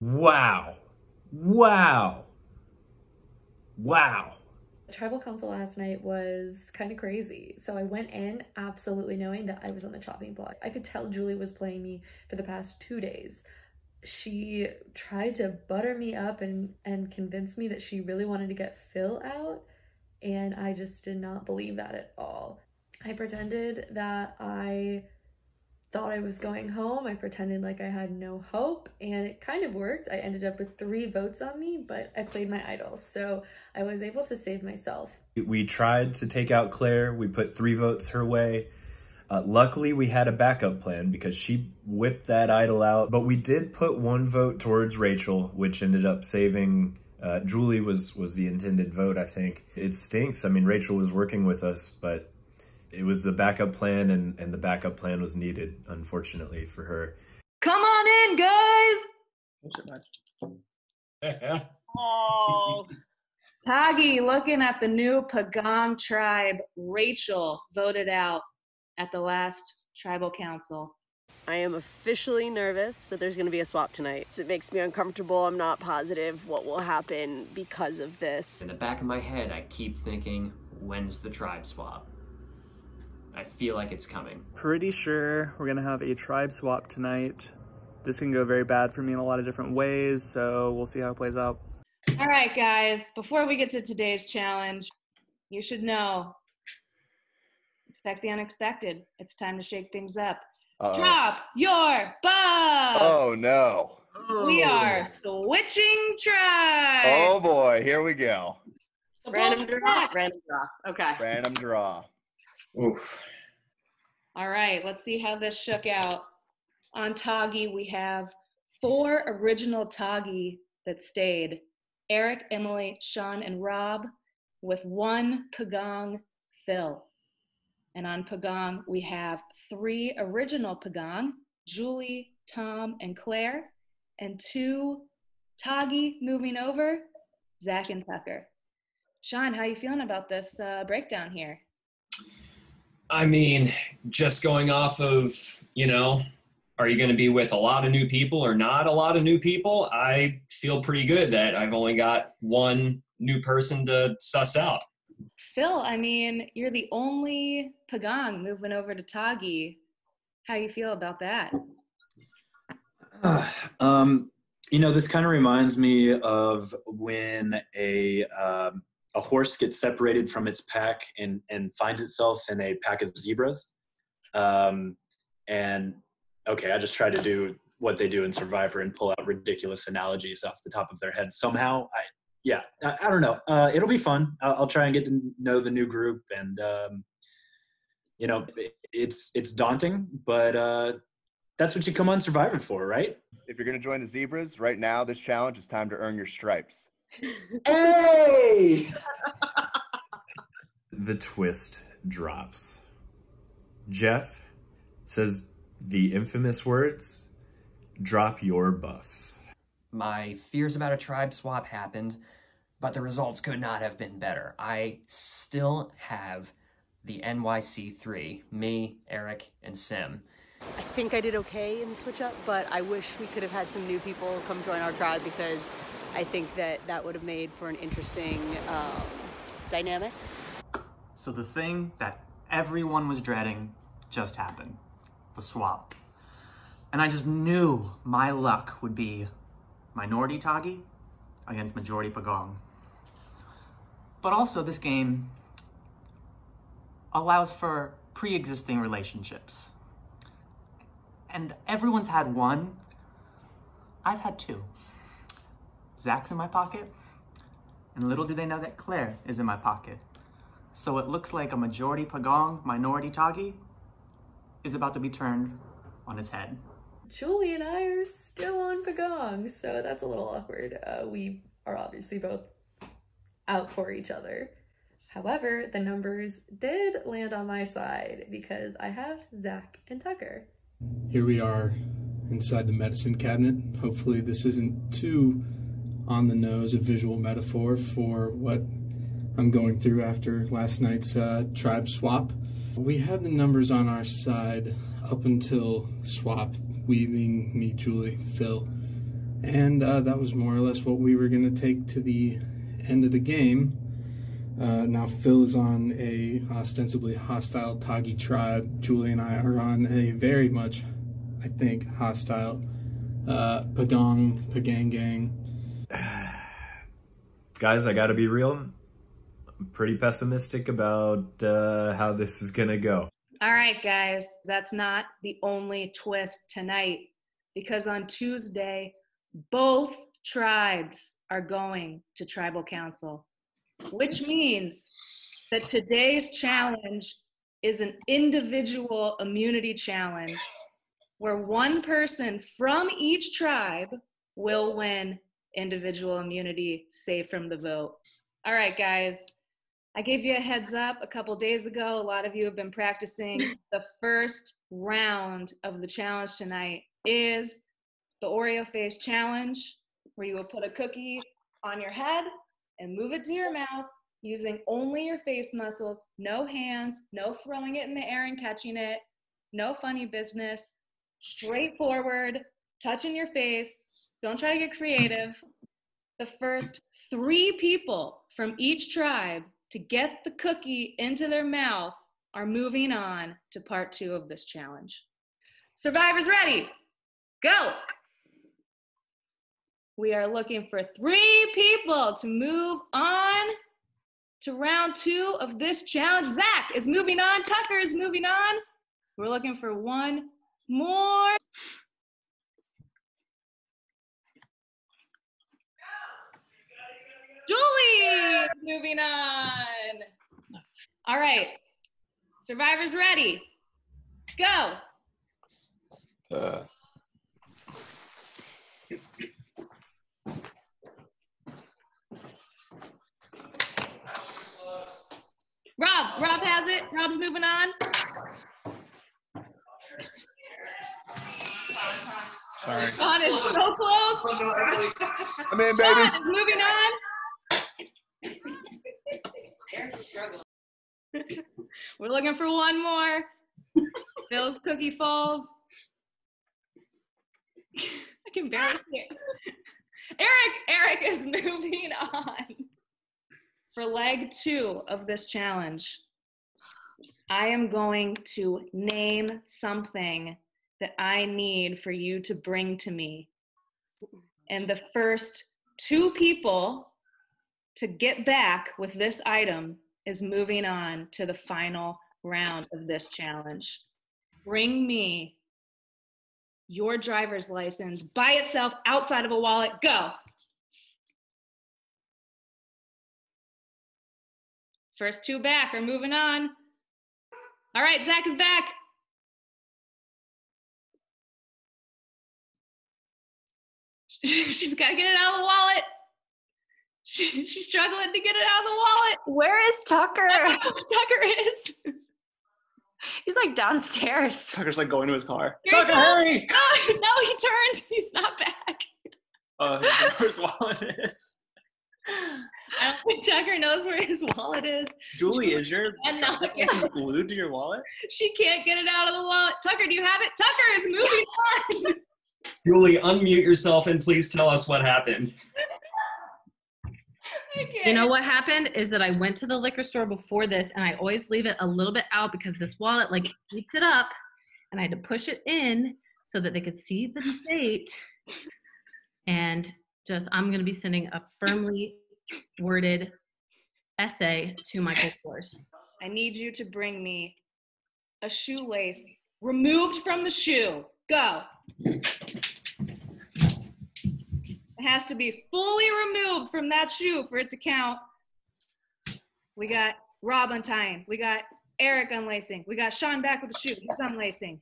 Wow. Wow. Wow. The tribal council last night was kind of crazy. So I went in absolutely knowing that I was on the chopping block. I could tell Julie was playing me for the past two days. She tried to butter me up and, and convince me that she really wanted to get Phil out. And I just did not believe that at all. I pretended that I thought I was going home. I pretended like I had no hope and it kind of worked. I ended up with three votes on me, but I played my idol. So I was able to save myself. We tried to take out Claire. We put three votes her way. Uh, luckily, we had a backup plan because she whipped that idol out. But we did put one vote towards Rachel, which ended up saving uh, Julie was was the intended vote, I think. It stinks. I mean, Rachel was working with us, but it was the backup plan and, and the backup plan was needed, unfortunately, for her. Come on in, guys! oh. Tagi looking at the new Pagong tribe. Rachel voted out at the last tribal council. I am officially nervous that there's going to be a swap tonight. It makes me uncomfortable. I'm not positive what will happen because of this. In the back of my head, I keep thinking, when's the tribe swap? I feel like it's coming. Pretty sure we're gonna have a tribe swap tonight. This can go very bad for me in a lot of different ways, so we'll see how it plays out. All right, guys, before we get to today's challenge, you should know expect the unexpected. It's time to shake things up. Uh-oh. Drop your buff! Oh, no. We are switching tribes. Oh, boy. Here we go. Random draw. Random draw. Okay. Random draw. Oof. All right, let's see how this shook out. On Tagi, we have four original Tagi that stayed Eric, Emily, Sean, and Rob, with one Pagong, Phil. And on Pagong, we have three original Pagong, Julie, Tom, and Claire, and two Tagi moving over, Zach and Tucker. Sean, how are you feeling about this uh, breakdown here? I mean, just going off of, you know, are you going to be with a lot of new people or not a lot of new people? I feel pretty good that I've only got one new person to suss out. Phil, I mean, you're the only Pagong moving over to Tagi. How you feel about that? um, you know, this kind of reminds me of when a um, a horse gets separated from its pack and, and finds itself in a pack of zebras. Um, and okay, I just try to do what they do in Survivor and pull out ridiculous analogies off the top of their head. Somehow, I yeah, I, I don't know. Uh, it'll be fun. I'll, I'll, try and get to know the new group, and um, you know, it's it's daunting, but uh, that's what you come on Survivor for, right? If you're gonna join the zebras right now, this challenge is time to earn your stripes hey! the twist drops. Jeff says the infamous words drop your buffs. My fears about a tribe swap happened, but the results could not have been better. I still have the NYC3, me, Eric, and Sim. I think I did okay in the switch up, but I wish we could have had some new people come join our tribe because I think that that would have made for an interesting um, dynamic. So the thing that everyone was dreading just happened, the swap. And I just knew my luck would be minority Tagi against majority Pagong. But also this game allows for pre-existing relationships. And everyone's had one, I've had two. Zach's in my pocket, and little do they know that Claire is in my pocket. So it looks like a majority Pagong, minority Tagi is about to be turned on its head. Julie and I are still on Pagong, so that's a little awkward. Uh, we are obviously both out for each other. However, the numbers did land on my side because I have Zach and Tucker. Here we are inside the medicine cabinet. Hopefully this isn't too on the nose, a visual metaphor for what I'm going through after last night's uh, tribe swap. We had the numbers on our side up until swap, weaving me, Julie, Phil. And uh, that was more or less what we were going to take to the end of the game. Uh, now Phil is on a ostensibly hostile Tagi tribe. Julie and I are on a very much, I think, hostile uh, Pagong, Pagang gang. Guys, I gotta be real. I'm pretty pessimistic about uh, how this is gonna go. All right, guys, that's not the only twist tonight because on Tuesday, both tribes are going to tribal council, which means that today's challenge is an individual immunity challenge where one person from each tribe will win individual immunity saved from the vote. All right, guys. I gave you a heads up a couple days ago. A lot of you have been practicing. The first round of the challenge tonight is the Oreo face challenge, where you will put a cookie on your head and move it to your mouth using only your face muscles, no hands, no throwing it in the air and catching it, no funny business, straightforward, touching your face. Don't try to get creative. The first three people from each tribe to get the cookie into their mouth are moving on to part two of this challenge. Survivors ready? Go! We are looking for three people to move on to round two of this challenge. Zach is moving on. Tucker is moving on. We're looking for one more. Julie is moving on. All right. Survivors ready. Go. Uh, Rob, Rob has it. Rob's moving on. Sorry. Sean is so close. I'm in, baby. Sean is moving on. We're looking for one more. Phil's cookie falls. I can barely see it. Eric, Eric is moving on. For leg two of this challenge, I am going to name something that I need for you to bring to me. And the first two people to get back with this item is moving on to the final round of this challenge. Bring me your driver's license by itself outside of a wallet. Go. First two back are moving on. All right, Zach is back. She's got to get it out of the wallet. She, she's struggling to get it out of the wallet. Where is Tucker? Tucker is. He's like downstairs. Tucker's like going to his car. Here Tucker, goes. hurry! No, no, he turned. He's not back. Uh, where his wallet is. I don't think Tucker knows where his wallet is. Julie, is your And not driver's glued to your wallet? She can't get it out of the wallet. Tucker, do you have it? Tucker is moving on. Julie, unmute yourself and please tell us what happened. You know what happened is that I went to the liquor store before this and I always leave it a little bit out because this wallet like heats it up and I had to push it in so that they could see the date. And just I'm going to be sending a firmly worded essay to Michael Kors. I need you to bring me a shoelace removed from the shoe. Go. It has to be fully removed from that shoe for it to count. We got Rob untying. We got Eric unlacing. We got Sean back with the shoe. He's unlacing.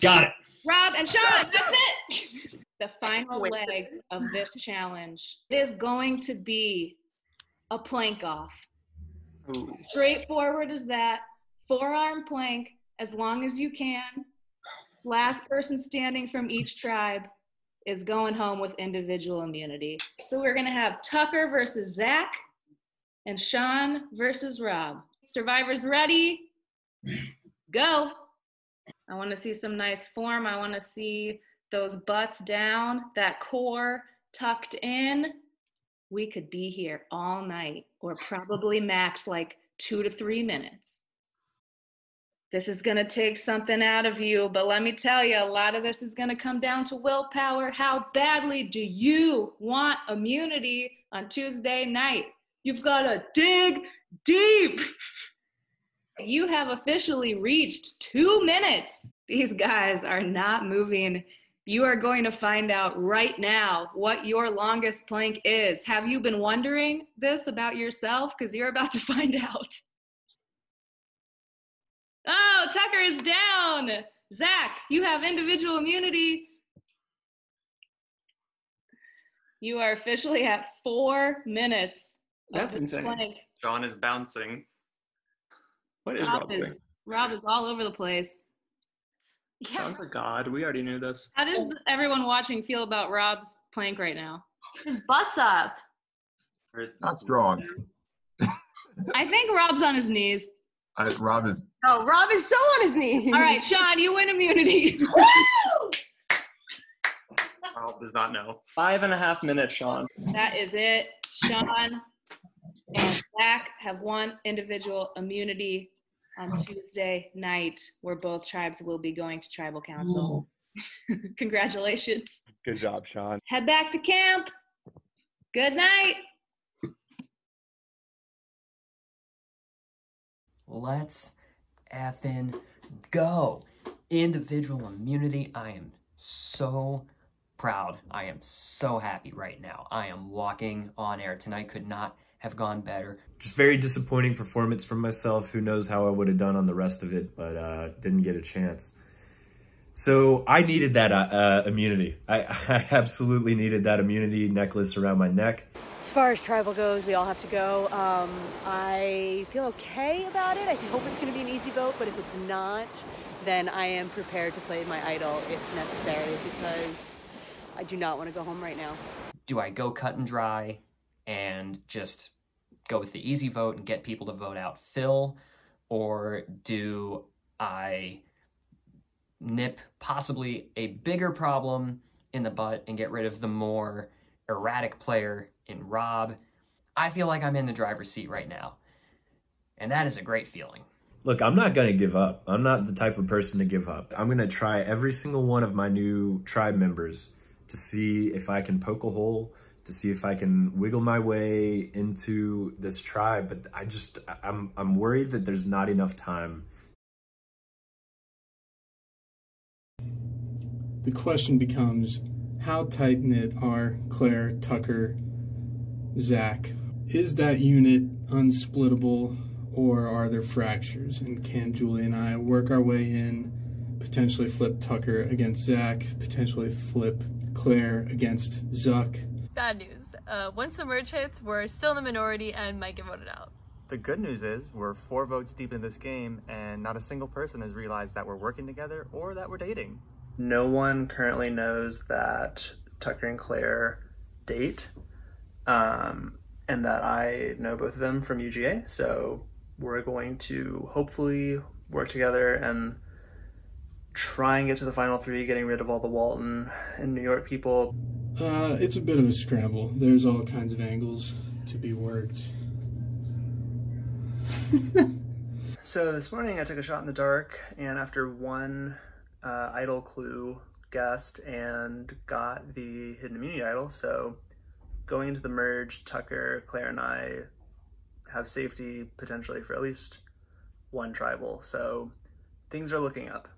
Got it. Rob and Sean, that's it. The final leg of this challenge is going to be a plank off. Straightforward as that. Forearm plank as long as you can. Last person standing from each tribe is going home with individual immunity. So we're going to have Tucker versus Zach and Sean versus Rob. Survivors ready? Go. I want to see some nice form. I want to see those butts down, that core tucked in, we could be here all night or probably max like two to three minutes. This is going to take something out of you, but let me tell you, a lot of this is going to come down to willpower. How badly do you want immunity on Tuesday night? You've got to dig deep. You have officially reached two minutes. These guys are not moving. You are going to find out right now what your longest plank is. Have you been wondering this about yourself? Because you're about to find out. Tucker is down. Zach, you have individual immunity. You are officially at four minutes. That's insane. plank. John is bouncing. What is Rob Rob is. Rob is all over the place. Sounds like God. We already knew this. How does everyone watching feel about Rob's plank right now? His butt's up. Not strong. I think Rob's on his knees. I, Rob is. Oh, Rob is so on his knees. All right, Sean, you win immunity. Rob does not know. Five and a half minutes, Sean. that is it. Sean and Zach have won individual immunity on Tuesday night, where both tribes will be going to tribal council. Congratulations. Good job, Sean. Head back to camp. Good night. Let's effing go. Individual immunity. I am so proud. I am so happy right now. I am walking on air. Tonight could not have gone better. Just very disappointing performance from myself. Who knows how I would have done on the rest of it, but uh, didn't get a chance. So I needed that uh, uh, immunity. I, I absolutely needed that immunity necklace around my neck. As far as tribal goes, we all have to go. Um, I feel okay about it. I hope it's going to be an easy vote, but if it's not, then I am prepared to play my idol if necessary because I do not want to go home right now. Do I go cut and dry and just go with the easy vote and get people to vote out Phil? Or do I nip possibly a bigger problem in the butt and get rid of the more erratic player in Rob? I feel like I'm in the driver's seat right now. And that is a great feeling. Look, I'm not going to give up. I'm not the type of person to give up. I'm going to try every single one of my new tribe members to see if I can poke a hole, to see if I can wiggle my way into this tribe. But I just, I'm, I'm worried that there's not enough time. The question becomes how tight knit are Claire, Tucker, Zach? Is that unit unsplittable or are there fractures? And can Julie and I work our way in, potentially flip Tucker against Zach, potentially flip Claire against Zuck? Bad news. Uh, once the merge hits, we're still in the minority and might get voted out. The good news is we're four votes deep in this game and not a single person has realized that we're working together or that we're dating. No one currently knows that Tucker and Claire date, um, and that I know both of them from UGA. So we're going to hopefully work together and try and get to the final three, getting rid of all the Walton and New York people. Uh, it's a bit of a scramble. There's all kinds of angles to be worked. So this morning I took a shot in the dark, and after one uh, idol clue guessed and got the hidden immunity idol, so going into the merge, Tucker, Claire, and I have safety potentially for at least one tribal. So things are looking up.